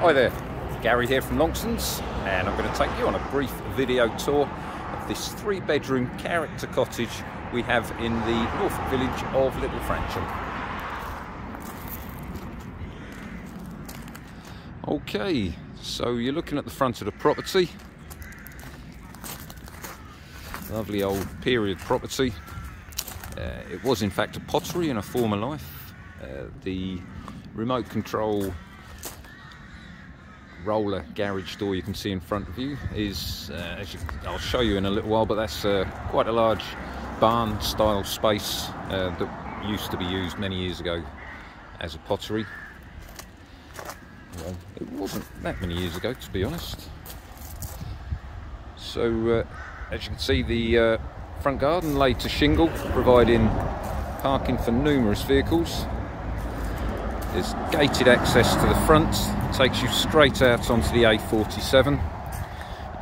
Hi there, Gary here from Longsons and I'm going to take you on a brief video tour of this three bedroom character cottage we have in the Norfolk village of Little Fransham. Okay, so you're looking at the front of the property. Lovely old period property. Uh, it was in fact a pottery in a former life. Uh, the remote control roller garage door you can see in front of you is, uh, as you, I'll show you in a little while, but that's uh, quite a large barn style space uh, that used to be used many years ago as a pottery. Well, it wasn't that many years ago to be honest. So uh, as you can see the uh, front garden laid to shingle providing parking for numerous vehicles. There's gated access to the front, takes you straight out onto the A47.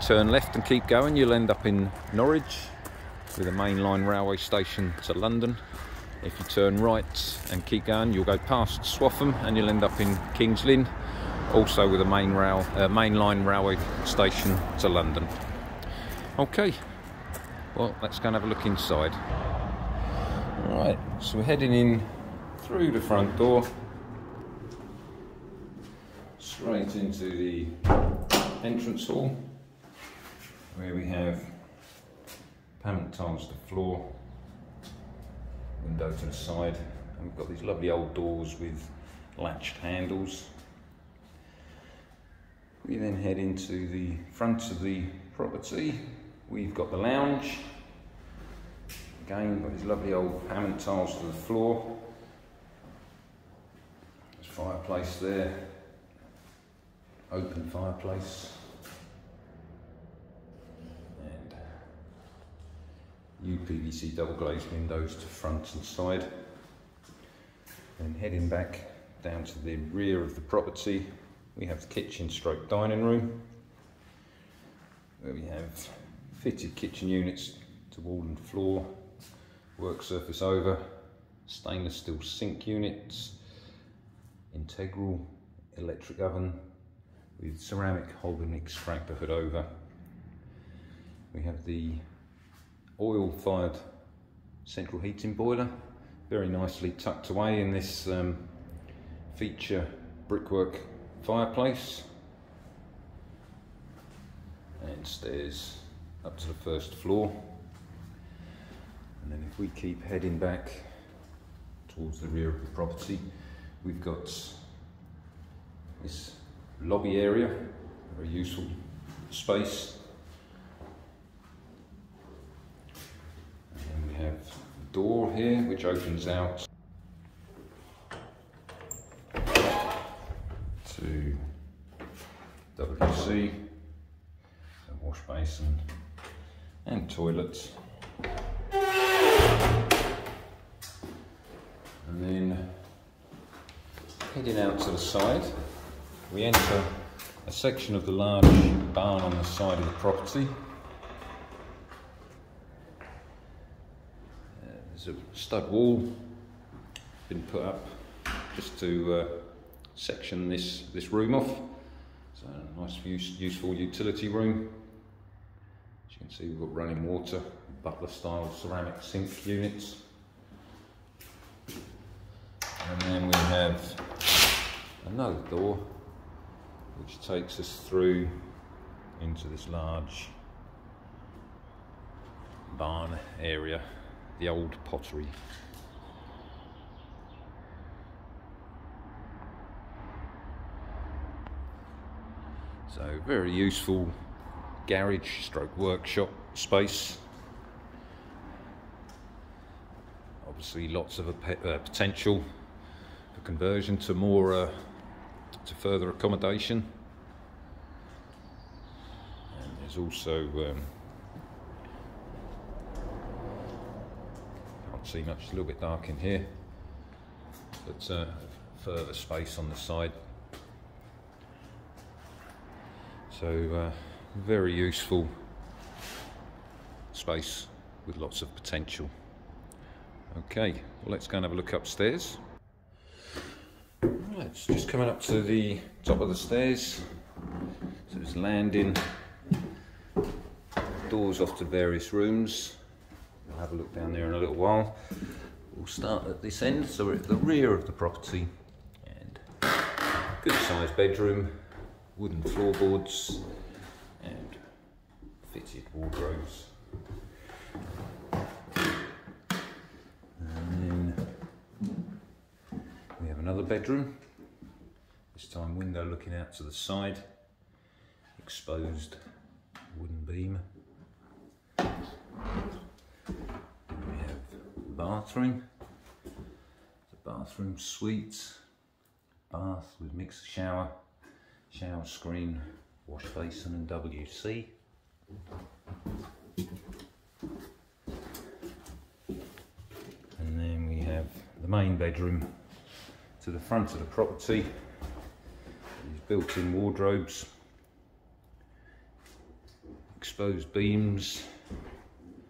Turn left and keep going, you'll end up in Norwich with a mainline railway station to London. If you turn right and keep going, you'll go past Swaffham and you'll end up in Kings Lynn, also with a main rail, uh, mainline railway station to London. Okay, well, let's go and have a look inside. Alright, so we're heading in through the front door straight into the entrance hall where we have panel tiles to the floor, window to the side, and we've got these lovely old doors with latched handles. We then head into the front of the property. We've got the lounge. Again, got these lovely old panel tiles to the floor. There's fireplace there open fireplace. And UPVC double glazed windows to front and side. And heading back down to the rear of the property we have the kitchen stroke dining room where we have fitted kitchen units to wall and floor work surface over stainless steel sink units integral electric oven with ceramic Holden extractor hood over. We have the oil fired central heating boiler, very nicely tucked away in this um, feature brickwork fireplace. And stairs up to the first floor. And then if we keep heading back towards the rear of the property, we've got this lobby area, very useful space. And then we have a door here which opens out to WC, a wash basin and toilets. And then heading out to the side we enter a section of the large barn on the side of the property. Uh, there's a stud wall been put up just to uh, section this, this room off. It's a nice use, useful utility room. As you can see we've got running water, butler style ceramic sink units. And then we have another door which takes us through into this large barn area, the old pottery. So very useful garage stroke workshop space. Obviously lots of uh, potential for conversion to more uh, to further accommodation. And there's also, um, can't see much, it's a little bit dark in here, but uh, further space on the side. So uh, very useful space with lots of potential. Okay, well let's go and have a look upstairs. Right, it's just coming up to the top of the stairs. So it's landing, doors off to various rooms. We'll have a look down there in a little while. We'll start at this end, so we're at the rear of the property. And good sized bedroom, wooden floorboards, and fitted wardrobes. And then we have another bedroom, this time window looking out to the side, exposed wooden beam. We have bathroom, the bathroom suite, bath with mixed shower, shower screen, wash basin and WC. And then we have the main bedroom to the front of the property. These built-in wardrobes, exposed beams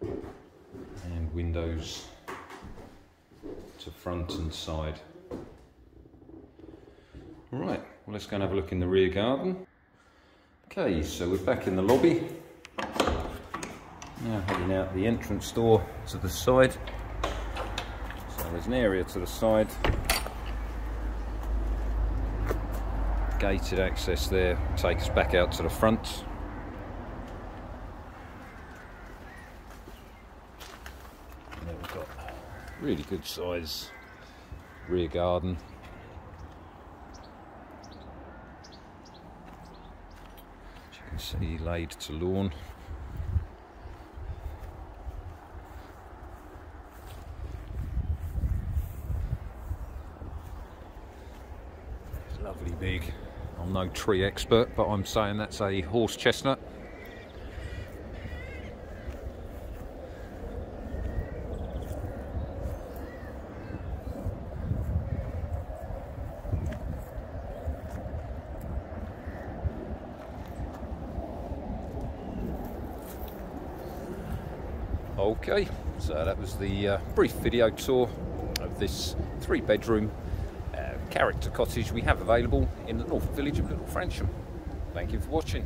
and windows to front and side. Right, well let's go and have a look in the rear garden. Okay, so we're back in the lobby. Now heading out the entrance door to the side. So there's an area to the side. Gated access there take us back out to the front. And then we've got really good size rear garden. As you can see laid to lawn. Lovely big. I'm no tree expert, but I'm saying that's a horse chestnut. Okay, so that was the uh, brief video tour of this three bedroom character cottage we have available in the Norfolk Village of Little Fransham. Thank you for watching.